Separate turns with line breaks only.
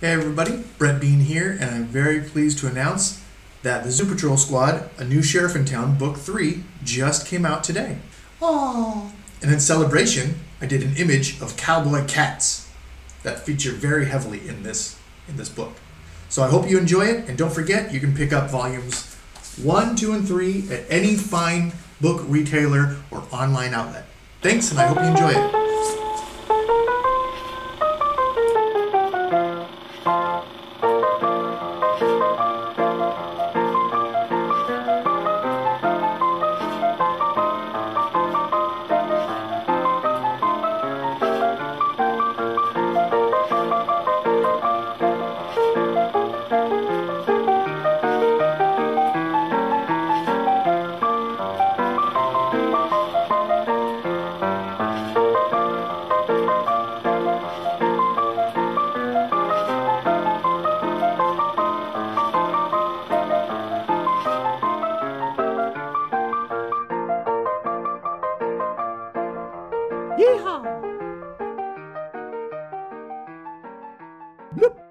Hey everybody, Brett Bean here, and I'm very pleased to announce that the Zoo Patrol Squad, a new sheriff in town, book three, just came out today. Oh. And in celebration, I did an image of cowboy cats that feature very heavily in this in this book. So I hope you enjoy it, and don't forget you can pick up volumes one, two, and three at any fine book retailer or online outlet. Thanks, and I hope you enjoy it. Bye.
Yeehaw! Bloop.